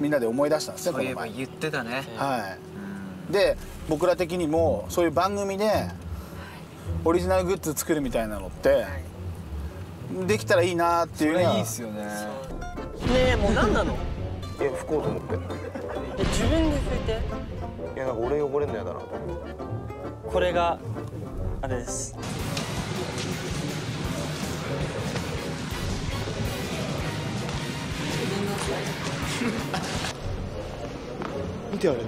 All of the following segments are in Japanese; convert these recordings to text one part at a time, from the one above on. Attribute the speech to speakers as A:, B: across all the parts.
A: みんなで思い出したんですね
B: そういえば言ってたね。
A: はい。で僕ら的にもそういう番組でオリジナルグッズ作るみたいなのってできたらいいなっていうのは。い
B: いっすよね。
C: ねえもう何なの？
D: え拭こうと思って。
C: え自分で拭いて？
D: いやなんか俺汚れんのやだな
C: これがあれです
D: 見てあれ？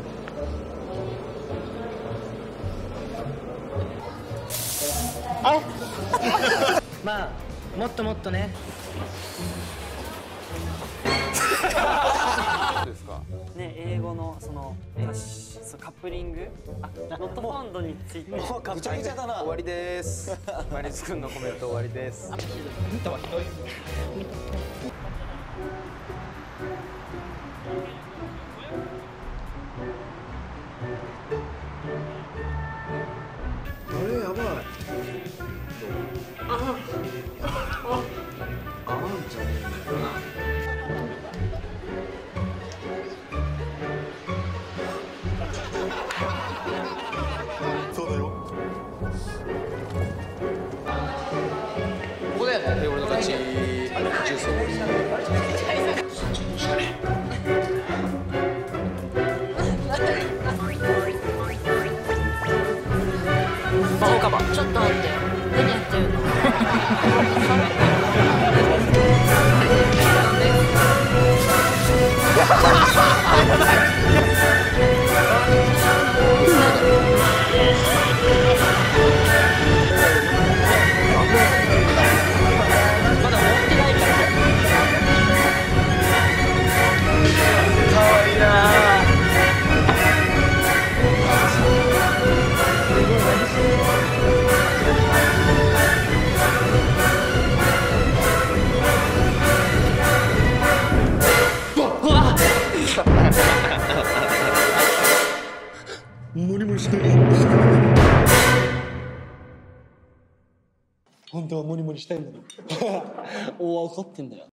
E: まあもっともっとね。
D: ですか？
C: ね英語のそのカップリング？あノットファンドについて。
B: ぐちゃぐちゃだな。
D: 終わりです。マリス君のコメント終わりです。あ俺の勝ちジュースを盛り
C: 魔法カバー
F: ちょっと待って何やっ
D: モリモリしてる。本当はモリモリしたいんだろ
C: 怒ってんだよ